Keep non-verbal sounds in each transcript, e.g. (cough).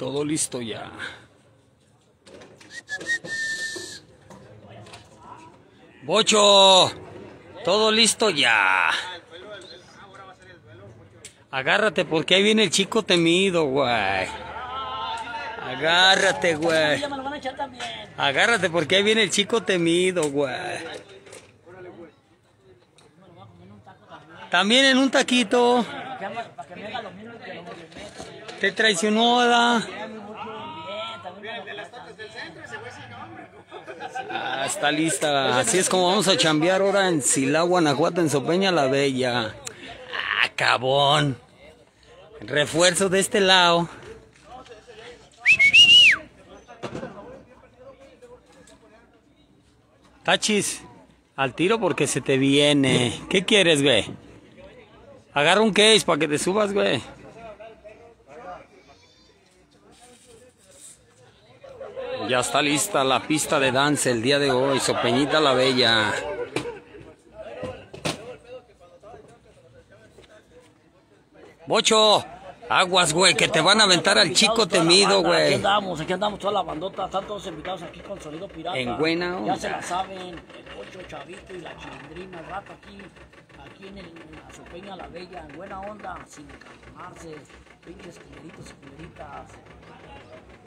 Todo listo ya. Bocho, todo listo ya. Agárrate porque ahí viene el chico temido, güey. Agárrate, güey. Agárrate porque ahí viene el chico temido, güey. También en un taquito. Te traicionó, lo Ah, está lista. Así es como vamos a chambear ahora en Silao, Guanajuato, en Sopeña la Bella. Ah, cabón. Refuerzo de este lado. Tachis, al tiro porque se te viene. ¿Qué quieres, güey? Agarra un case para que te subas, güey. Ya está lista la pista de danza el día de hoy, Sopeñita la Bella. Bocho, aguas, güey, que te van a aventar al chico temido, Aquí güey. andamos, aquí andamos toda la bandota, están todos invitados aquí con Sonido Pirata. En buena onda. Ya se la saben, el Ocho Chavito y la Chilindrina, el rato aquí, aquí en, el, en la Sopeña La Bella, en buena onda, sin encabronarse, pinches culeritos y culeritas.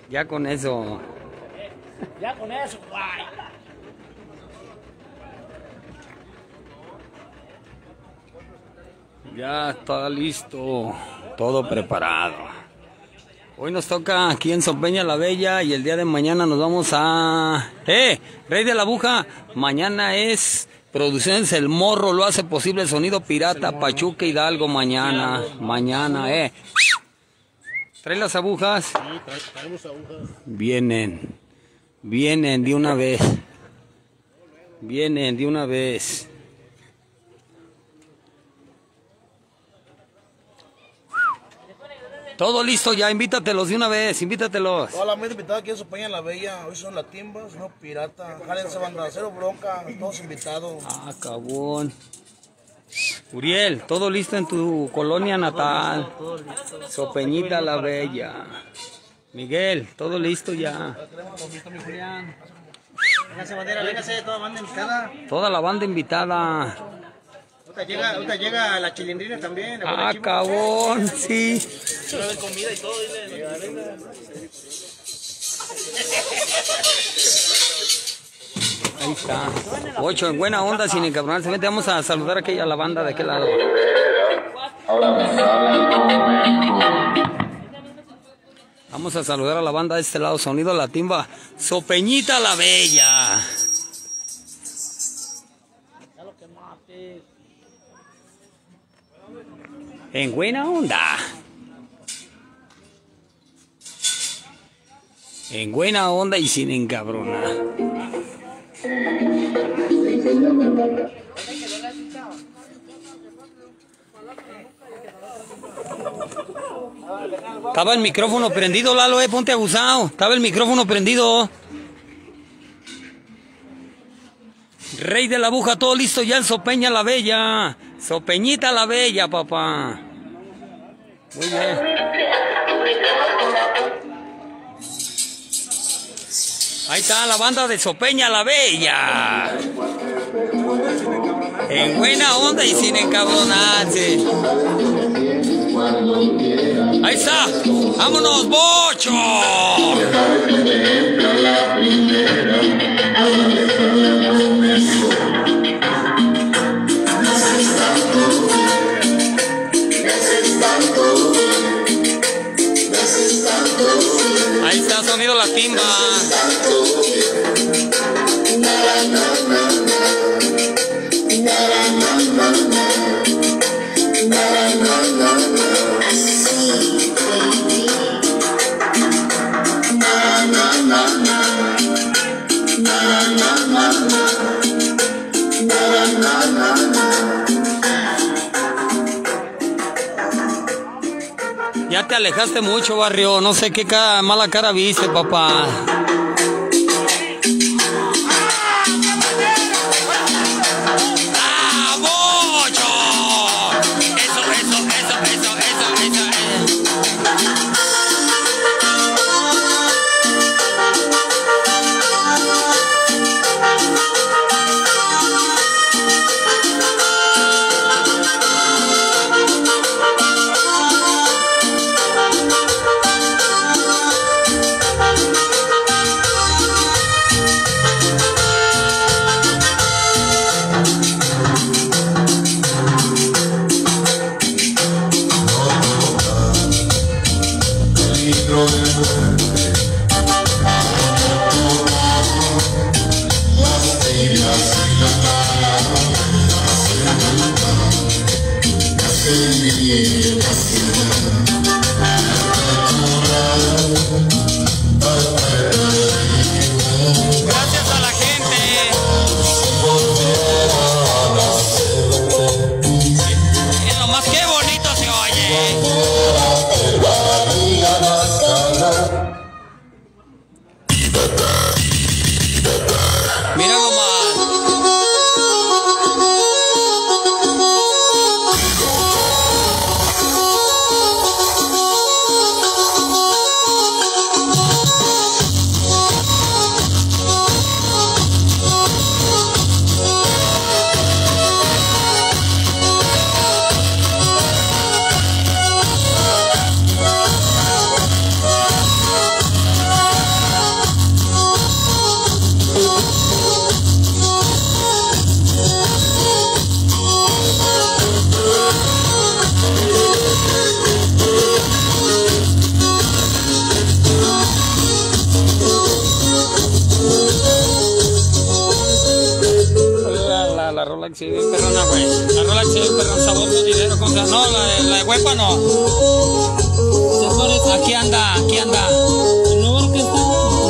Ya con eso. Ya con eso, guay. Ya está listo, todo preparado. Hoy nos toca aquí en Sopeña la Bella y el día de mañana nos vamos a... ¡Eh! Rey de la Aguja, mañana es Producciones El Morro, lo hace posible el sonido pirata, Pachuca Hidalgo mañana, mañana, ¿eh? ¿Trae las agujas? Vienen, vienen de una vez, vienen de una vez. Todo listo ya, invítatelos de una vez, invítatelos. Toda la mente invitada aquí en Sopeña la Bella. Hoy son la timba, son pirata. Jálense banda, cero bronca, todos invitados. Ah, cabón. Uriel, todo listo en tu colonia natal. Sopeñita la Bella. Miguel, todo listo ya. Véngase bandera, véngase, toda banda invitada. Toda la banda invitada. Ahorita llega, ahorita llega la chilindrina también. la Ah, cabón, sí. Comida y todo. Ahí está. Ocho, en buena onda, sin encabronarse. Vente, vamos a saludar aquí a la banda de aquel lado. Vamos a saludar a la banda de este lado, sonido la timba. Sopeñita la Bella. En buena onda. En buena onda y sin encabronar. Estaba el micrófono prendido, Lalo, eh, ponte abusado. Estaba el micrófono prendido. Rey de la aguja, todo listo ya en Sopeña la Bella. Sopeñita la Bella, papá. Muy bien. Ahí está la banda de Sopeña la Bella. En buena onda y sin encabronarse. Ahí está. Vámonos, bocho. Ahí está sonido la timba. Te alejaste mucho, barrio. No sé qué mala cara viste, papá.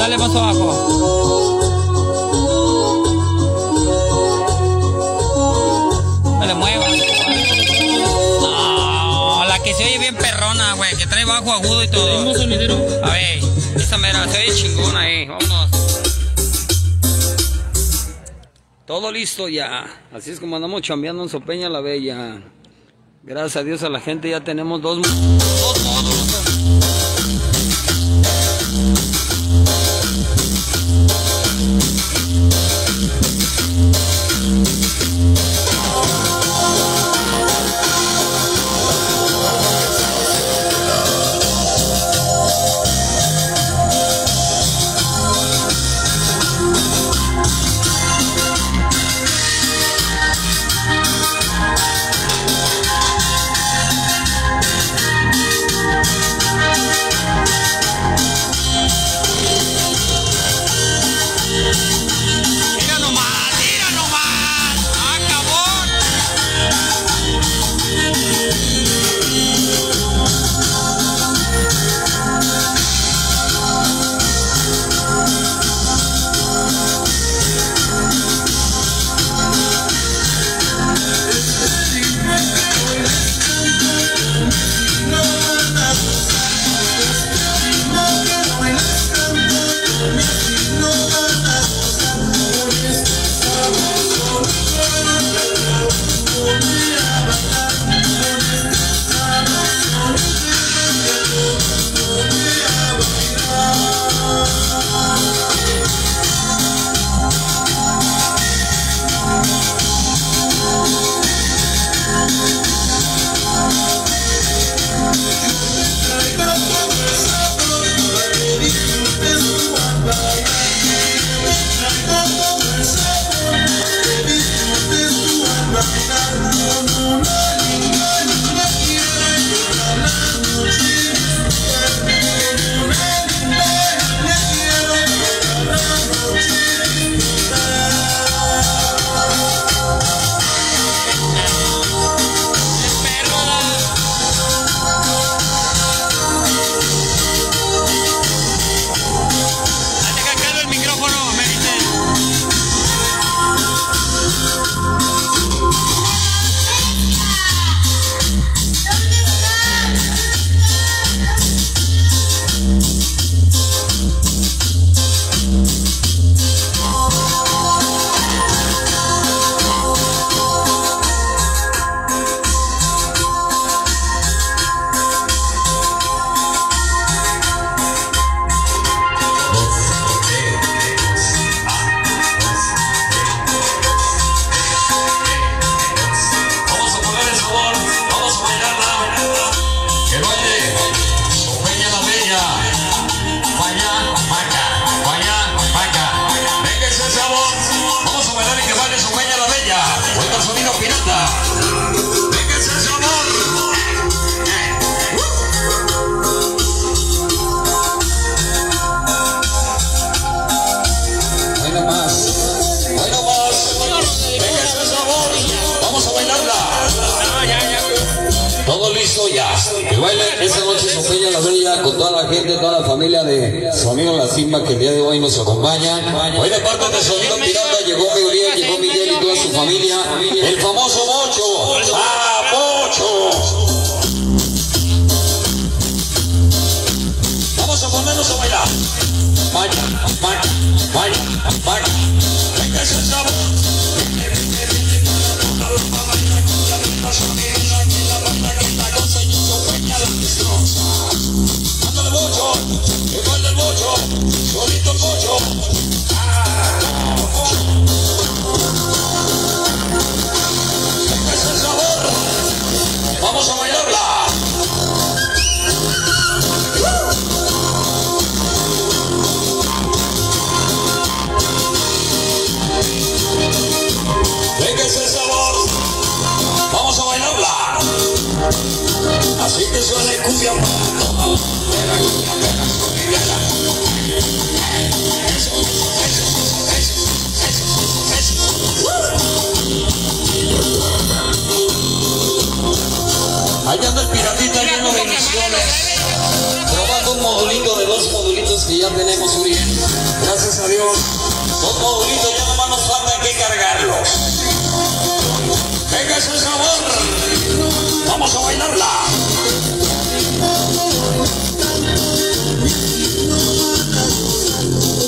Dale más abajo. No le muevas. No, la que se oye bien perrona, güey, que trae bajo agudo y todo. A ver, esa mera, se oye chingona ahí, vámonos. Todo listo ya. Así es como andamos chambeando en Sopeña la Bella. Gracias a Dios a la gente ya tenemos dos, baile esa noche se Peña la Bella con toda la gente, toda la familia de su amigo La Simba que el día de hoy nos acompaña. Hoy de parte de Sonido Pirata llegó Uriel, llegó Miguel y toda su familia. El famoso Mocho. ¡Ah, Mocho! Vamos a ponernos a bailar. Vaya, vaya, vaya, vaya. Así que suena el cumbia. Misiones. Probando un modulito de dos modulitos que ya tenemos, Uriel. Gracias a Dios. Dos modulitos ya nomás nos falta que cargarlos. Venga ese sabor. Vamos a bailarla.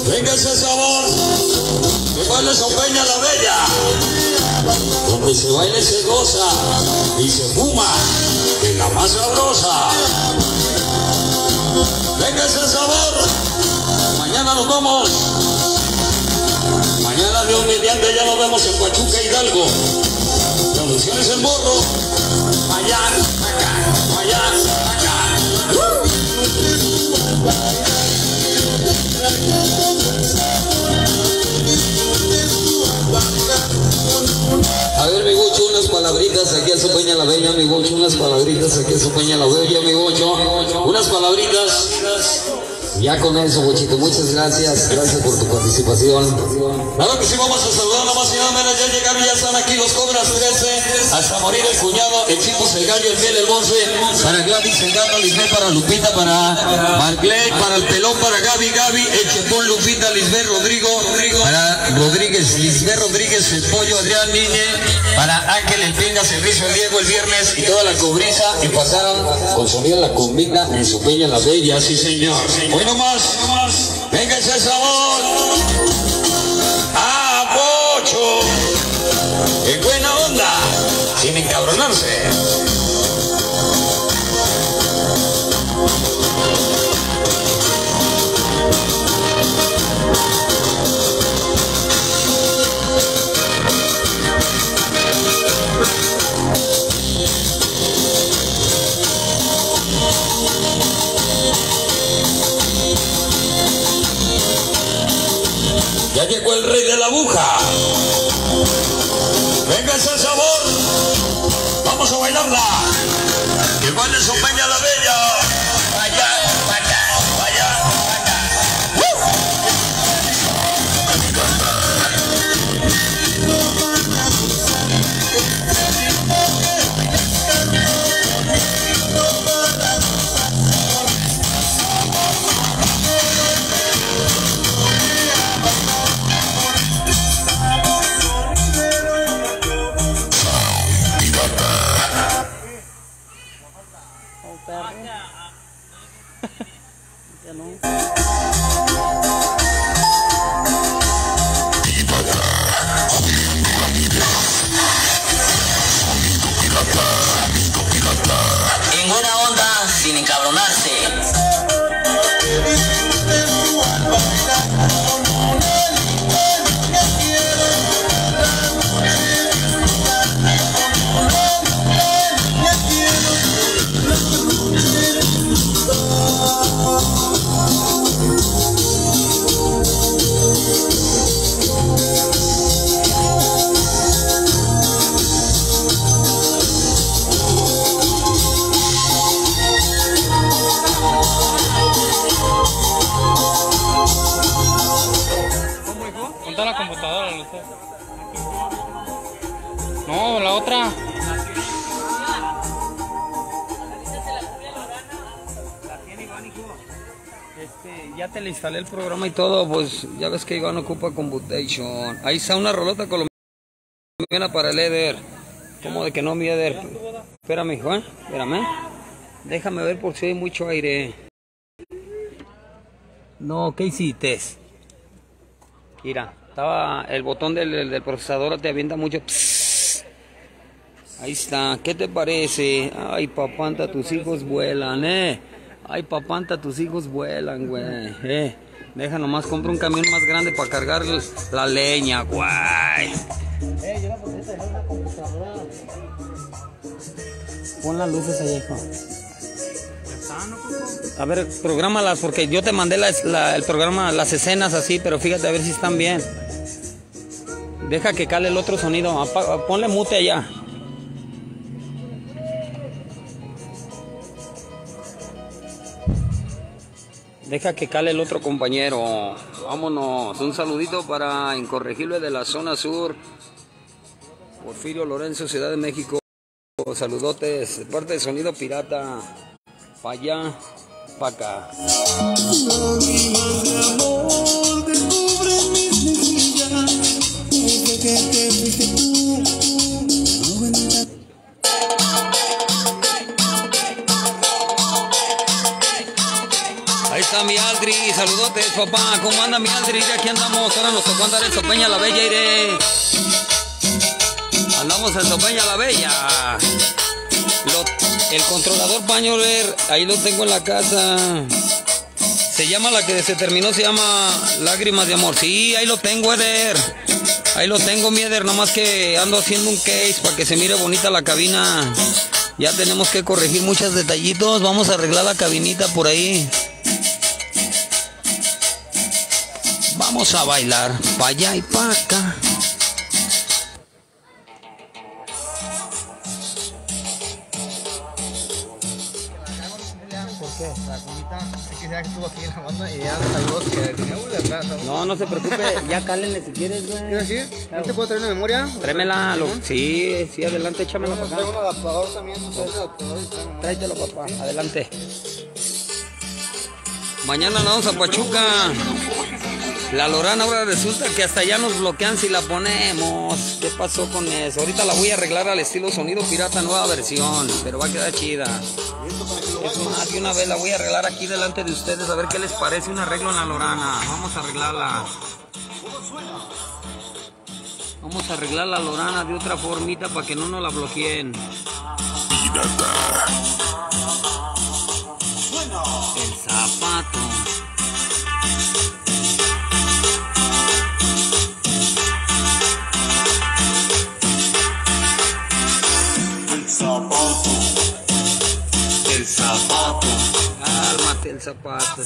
Venga ese sabor. Que baile peña la bella. Donde se baile se goza y se fuma. Que la más sabrosa. Venga ese sabor. Mañana nos vamos. Mañana Dios mediante ya nos vemos en Huachuca Hidalgo. Producciones El Morro. Allá, acá, allá, acá. A ver, mi bocho, unas palabritas aquí a su peña la bella, mi bocho, unas palabritas aquí a su peña la bella, mi bocho. Unas palabritas. Ya con eso, bochito, muchas gracias. Gracias por tu participación. Claro que sí, vamos a saludar nada más y nada menos. Ya llegaron, ya están aquí los Cobras 13. Hasta morir el cuñado, el Chipos, el Gallo, el Miel, el Monse. Para Gladys, el Gato, Lisbeth, para Lupita, para Marclay, para el Pelón, para Gaby, Gaby, el Chepón, Lupita, Lisbeth, Rodrigo, para Rodríguez, Lisbeth Rodríguez, el Pollo, Adrián Niñe, para Ángel, el Pinga, Servicio, el Diego, el Viernes y toda la cobriza. Y pasaron con amiga la convicta en su peña la bella, sí señor. Hoy nomás, venga ese sabor. Ya llegó el rey de la aguja. Venga ese sabor. Vamos a bailarla. Le instalé el programa y todo, pues ya ves que Iván ocupa Computation. Ahí está una rolota colombiana para el Eder. ¿Cómo de que no, mi Eder? Espérame, Juan, espérame. Déjame ver por si hay mucho aire. No, ¿qué hiciste? Mira, estaba el botón del, del procesador te avienta mucho. Ahí está, ¿qué te parece? Ay, papanta, tus hijos vuelan, eh. Ay, papanta, tus hijos vuelan, güey. Eh. Deja nomás, compra un camión más grande para cargar la leña, güey. Eh, yo la puse es una computadora. Pon las luces ahí, hijo. A ver, programalas porque yo te mandé la- la- el programa, las escenas así, pero fíjate a ver si están bien. Deja que cale el otro sonido. Ponle mute allá. Deja que cale el otro compañero. Vámonos. Un saludito para Incorregible de la zona sur. Porfirio Lorenzo, Ciudad de México. Saludotes. de Parte de Sonido Pirata. Pa' allá, saludotes papá, ¿cómo anda mi Aldri? De aquí andamos, ahora nos tocó andar en Sopeña la Bella, iré. Andamos en Sopeña la Bella. El controlador pañoler, ahí lo tengo en la casa. Se llama la que se terminó, se llama Lágrimas de Amor. Sí, ahí lo tengo, Eder. Ahí lo tengo, mi Eder, nomás que ando haciendo un case para que se mire bonita la cabina. Ya tenemos que corregir muchos detallitos. Vamos a arreglar la cabinita por ahí. Vamos a bailar pa' allá y pa' acá. ¿Por qué? La comita, es que ya que estuvo aquí en la banda y ya saludos que tenía uno de atrás. ¿sabes? No, no se preocupe, ya cálenle si quieres, ¿Qué güey. decir? ¿No te puedo traer una memoria? Tráemela, lo- sí, sí, adelante, échamela para acá. un adaptador también, adaptador Tráetelo, papá, adelante. Mañana nos vamos a Pachuca. La Lorana ahora resulta que hasta ya nos bloquean si la ponemos. ¿Qué pasó con eso? Ahorita la voy a arreglar al estilo sonido pirata, nueva versión, pero va a quedar chida. Es más, de una vez la voy a arreglar aquí delante de ustedes a ver qué les parece un arreglo en la Lorana. Vamos a arreglarla. Vamos a arreglar la Lorana de otra formita para que no nos la bloqueen. El Cálmate el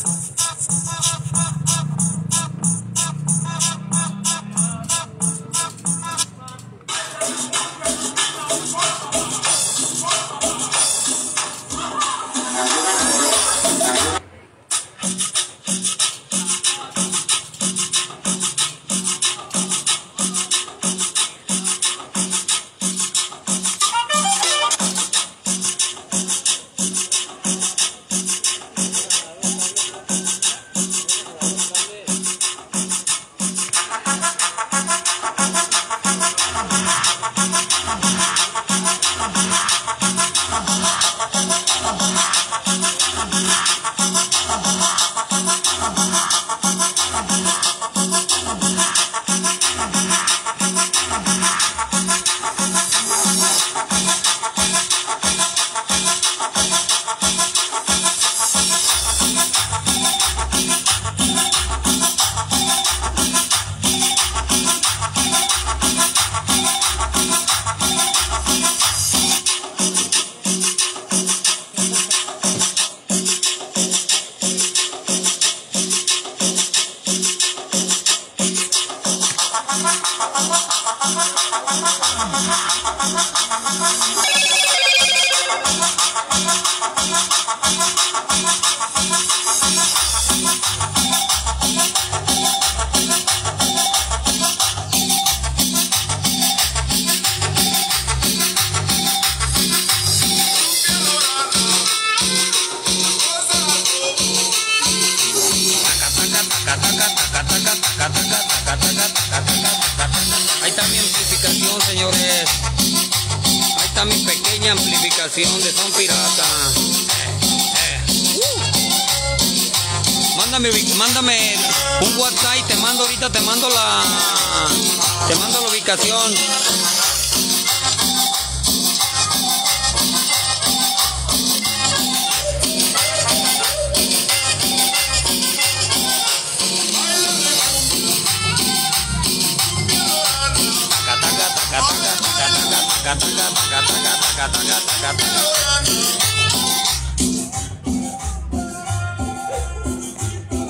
amplificación de son pirata. Eh. Mándame, mándame un WhatsApp y te mando ahorita, te mando la, te mando la ubicación.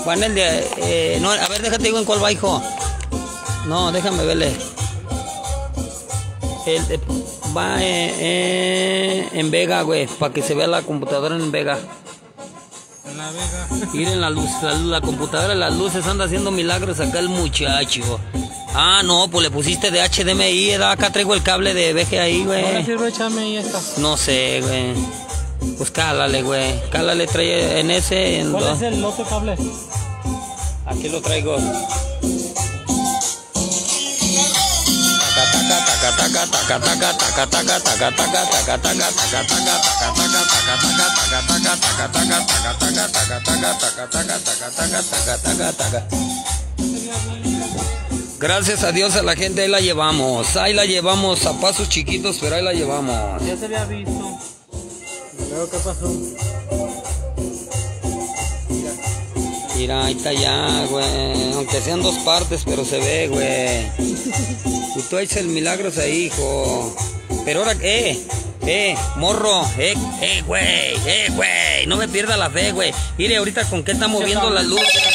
Juan, el de. eh, no, a ver, déjate digo en cuál va, hijo. No, déjame verle. El de- va eh, eh, en Vega, güey, para que se vea la computadora en Vega. En la Vega. Miren la luz, la, la computadora, las luces, anda haciendo milagros acá el muchacho. Ah, no, pues le pusiste de HDMI, acá traigo el cable de VGA ahí, ¿No le güey. sirve echarme ahí esta? No sé, güey. Pues cálale, güey. Cálale, trae en ese. En ¿Cuál dos. es el otro cable? Aquí lo traigo. Gracias a Dios a la gente ahí la llevamos, ahí la llevamos a pasos chiquitos, pero ahí la llevamos. Ya se había visto. Luego, ¿qué pasó? Mira, ahí está ya, güey. Aunque sean dos partes, pero se ve, güey. Y tú haces el milagros ahí, hijo. Pero ahora, eh, eh, morro, eh, eh, güey, eh, güey. No me pierda la fe, güey. Mire, ahorita con qué está moviendo las luces.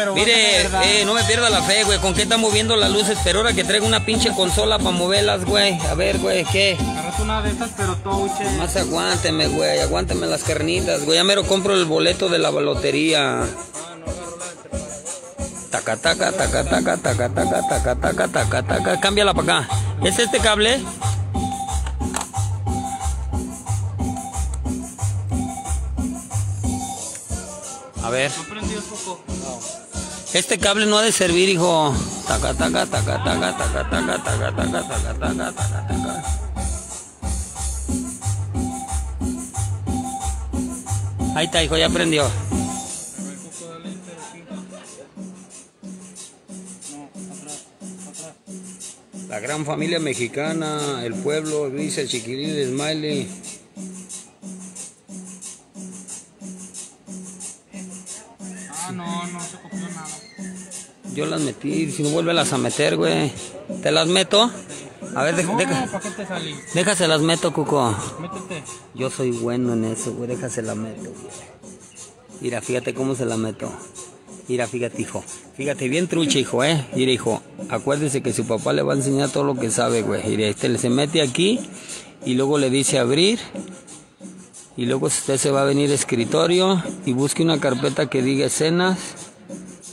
Pero Mire, eh, no me pierda la fe, güey. ¿Con qué está moviendo las luces? Pero ahora que traigo una pinche consola para moverlas, güey. A ver, güey, ¿qué? Agarras una de estas, pero touche. Más aguánteme, güey, aguánteme las carnitas, güey. Ya mero compro el boleto de la lotería. Taca, taca, taca, taca, taca, taca, taca, taca, taca, taca. Cámbiala para acá. ¿Es este cable? A ver. ¿No prendió? Este cable no ha de servir, hijo. Taca, taca, taca, taca, taca, taca, taca, taca, taca, taca, taca, taca. Ahí está, hijo, ya prendió. La gran familia mexicana, el pueblo, Luis, el chiquilín, el smiley. Yo las metí, si no vuélvelas a meter, güey. ¿Te las meto? A ver, deja, No, deja, ¿para qué te salí? déjase las meto, Cuco. Métete. Yo soy bueno en eso, güey. Déjase la meto, güey. Mira, fíjate cómo se la meto. Mira, fíjate, hijo. Fíjate, bien trucha, hijo, ¿eh? Mira, hijo. Acuérdese que su papá le va a enseñar todo lo que sabe, güey. Mira, este se mete aquí y luego le dice abrir. Y luego usted se va a venir a escritorio y busque una carpeta que diga escenas.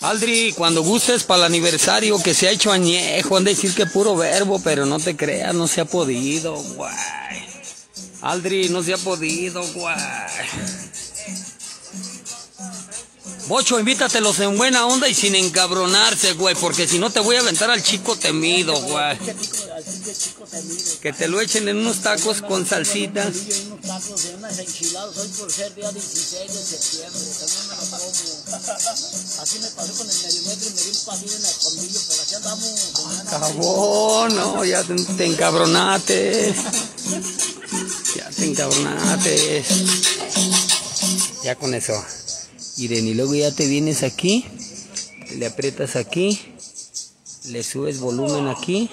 Aldri, cuando gustes para el aniversario que se ha hecho añejo, han de decir que puro verbo, pero no te creas, no se ha podido, guay. Aldri, no se ha podido, guay. Bocho, invítatelos en buena onda y sin encabronarse, güey, porque si no te voy a aventar al chico temido, güey. Que te lo echen en unos tacos con salsita. Y yo unos tacos de unas enchiladas hoy por ser día 16 de septiembre. También me lo como. (laughs) Así me pasó con el medio metro y me di un pasillo en el escondillo, pero aquí andamos. Cabón, no, ya te, te encabronates. Ya te encabronates. Ya con eso. Miren, y luego ya te vienes aquí, le aprietas aquí, le subes volumen aquí,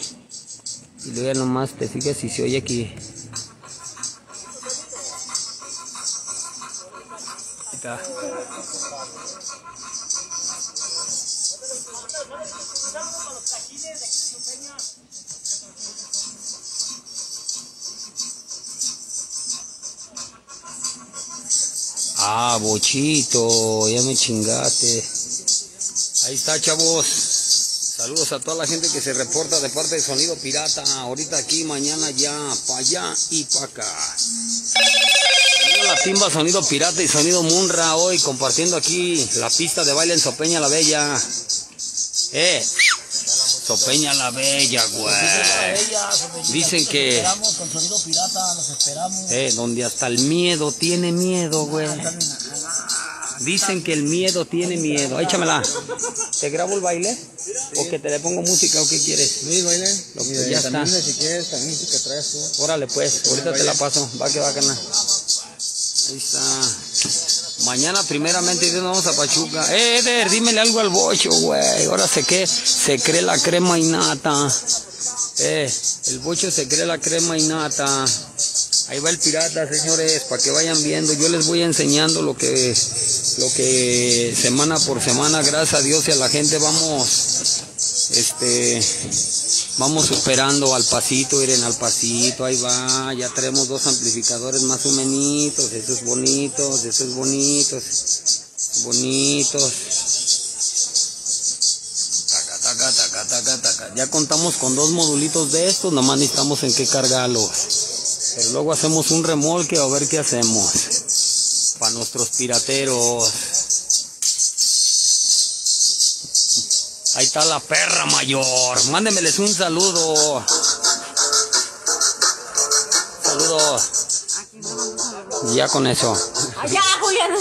y luego ya nomás te fijas si se oye aquí. Ah, bochito, ya me chingaste. Ahí está, chavos. Saludos a toda la gente que se reporta de parte de Sonido Pirata. Ahorita aquí, mañana ya, para allá y para acá. Saludos a la timba Sonido Pirata y Sonido Munra hoy compartiendo aquí la pista de baile en Sopeña la Bella. Eh, Sopeña la Bella, güey. Dicen que- esperamos con sonido pirata, los esperamos. Eh, donde hasta el miedo tiene miedo, güey. Dicen que el miedo tiene miedo. Échamela. ¿Te grabo el baile? ¿O que te le pongo música o qué quieres? Sí, baile. Lo que ya está. si quieres, también música traes tú. Órale pues, ahorita te la paso. Va que va, carnal. Ahí está. Mañana primeramente Dios, vamos a Pachuca. Eh, Eder, dímele algo al bocho, güey. Ahora se que se cree la crema y nata. Eh, el bocho se cree la crema y nata. Ahí va el pirata, señores, para que vayan viendo. Yo les voy enseñando lo que, lo que semana por semana, gracias a Dios y a la gente vamos, este, vamos superando al pasito, miren al pasito, ahí va. Ya tenemos dos amplificadores más o menos, esos bonitos, esos bonitos, bonitos. Ya contamos con dos modulitos de estos, nomás necesitamos en qué cargarlos. Pero luego hacemos un remolque a ver qué hacemos. Para nuestros pirateros. Ahí está la perra mayor. Mándenmeles un saludo. Saludos. Ya con eso. Allá, Julián.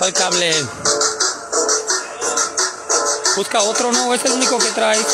El cable. Busca otro, no, es el único que traes.